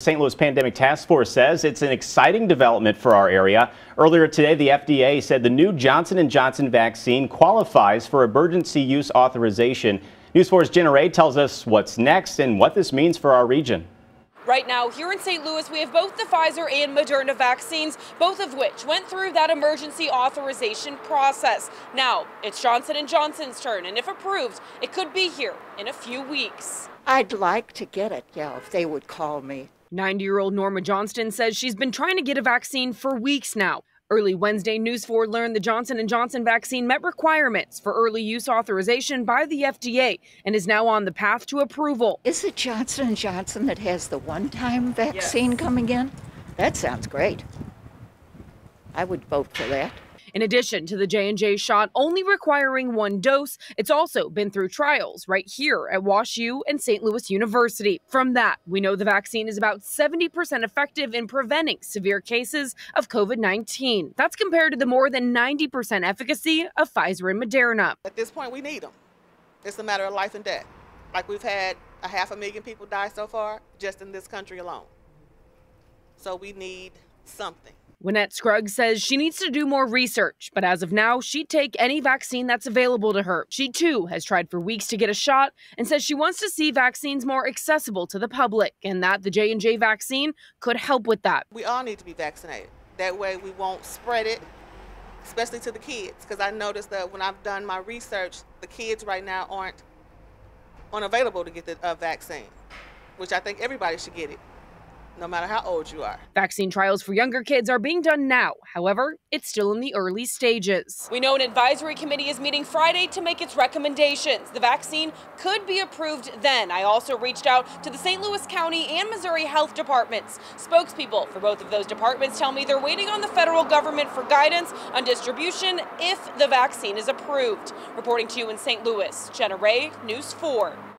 St. Louis Pandemic Task Force says it's an exciting development for our area. Earlier today, the FDA said the new Johnson & Johnson vaccine qualifies for emergency use authorization. News 4's Jenna Ray tells us what's next and what this means for our region. Right now, here in St. Louis, we have both the Pfizer and Moderna vaccines, both of which went through that emergency authorization process. Now, it's Johnson & Johnson's turn, and if approved, it could be here in a few weeks. I'd like to get it, yeah, if they would call me. 90 year old Norma Johnston says she's been trying to get a vaccine for weeks now. Early Wednesday, News 4 learned the Johnson & Johnson vaccine met requirements for early use authorization by the FDA and is now on the path to approval. Is it Johnson & Johnson that has the one-time vaccine yes. coming in? That sounds great. I would vote for that. In addition to the J&J shot only requiring one dose, it's also been through trials right here at WashU and St. Louis University. From that, we know the vaccine is about 70% effective in preventing severe cases of COVID-19. That's compared to the more than 90% efficacy of Pfizer and Moderna. At this point, we need them. It's a matter of life and death. Like we've had a half a million people die so far just in this country alone. So we need something. Winnette Scruggs says she needs to do more research, but as of now, she'd take any vaccine that's available to her. She too has tried for weeks to get a shot and says she wants to see vaccines more accessible to the public and that the J&J vaccine could help with that. We all need to be vaccinated. That way we won't spread it, especially to the kids, because I noticed that when I've done my research, the kids right now aren't unavailable to get the uh, vaccine, which I think everybody should get it no matter how old you are. Vaccine trials for younger kids are being done now. However, it's still in the early stages. We know an advisory committee is meeting Friday to make its recommendations. The vaccine could be approved then. I also reached out to the St. Louis County and Missouri Health Departments. Spokespeople for both of those departments tell me they're waiting on the federal government for guidance on distribution if the vaccine is approved. Reporting to you in St. Louis, Jenna Ray, News 4.